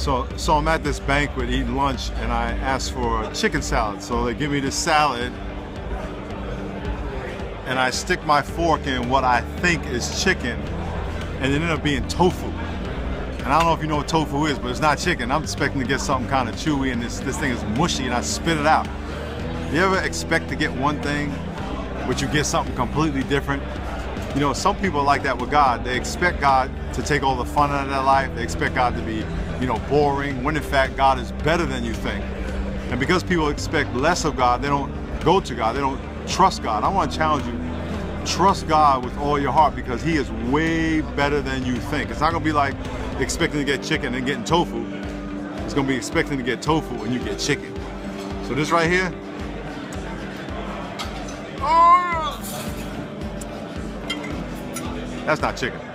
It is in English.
So, so I'm at this banquet eating lunch and I asked for a chicken salad. So they give me this salad and I stick my fork in what I think is chicken and it ended up being tofu. And I don't know if you know what tofu is, but it's not chicken. I'm expecting to get something kind of chewy and this, this thing is mushy and I spit it out. You ever expect to get one thing, but you get something completely different? You know, some people are like that with God. They expect God to take all the fun out of their life. They expect God to be, you know, boring, when in fact God is better than you think. And because people expect less of God, they don't go to God. They don't trust God. I want to challenge you. Trust God with all your heart because He is way better than you think. It's not going to be like expecting to get chicken and getting tofu. It's going to be expecting to get tofu and you get chicken. So this right here, That's not chicken.